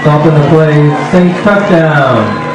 Stopping the play, Saints touchdown.